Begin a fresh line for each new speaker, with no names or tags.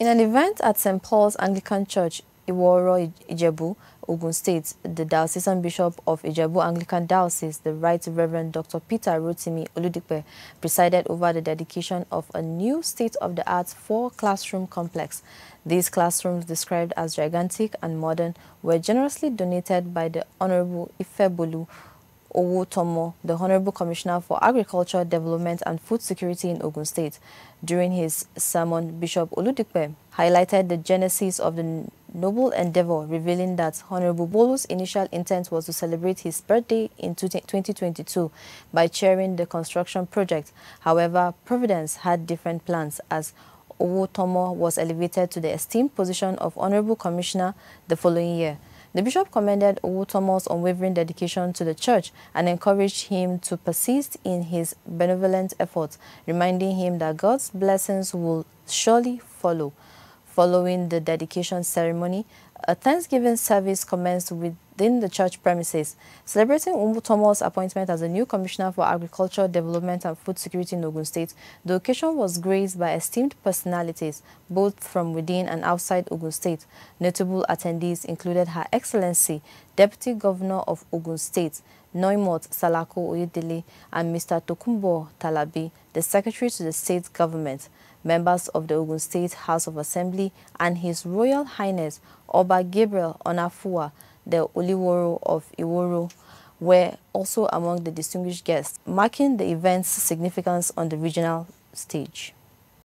In an event at St. Paul's Anglican Church, Iworo, Ijebu, Ogun State, the Diocesan Bishop of Ijebu Anglican Diocese, the Right Reverend Dr. Peter Rotimi Oludipe, presided over the dedication of a new state-of-the-art four-classroom complex. These classrooms, described as gigantic and modern, were generously donated by the Honorable Ifebolu Owotomo, the Honorable Commissioner for Agriculture, Development and Food Security in Ogun State. During his sermon, Bishop Oludipe highlighted the genesis of the noble endeavor, revealing that Honorable Bolu's initial intent was to celebrate his birthday in 2022 by chairing the construction project. However, Providence had different plans as Owotomo was elevated to the esteemed position of Honorable Commissioner the following year. The bishop commended Owotomo's unwavering dedication to the church and encouraged him to persist in his benevolent efforts, reminding him that God's blessings will surely follow. Following the dedication ceremony, a Thanksgiving service commenced within the church premises, celebrating Owotomo's appointment as the new Commissioner for Agriculture, Development and Food Security in Ogun State. The occasion was graced by esteemed personalities, both from within and outside Ogun State. Notable attendees included Her Excellency, Deputy Governor of Ogun State, Noimot Salako Oyedele, and Mr. Tokumbo Talabi, the Secretary to the State Government members of the Ogun State House of Assembly, and His Royal Highness Oba Gabriel Onafua, the Oliworo of Iworo, were also among the distinguished guests, marking the event's significance on the regional stage.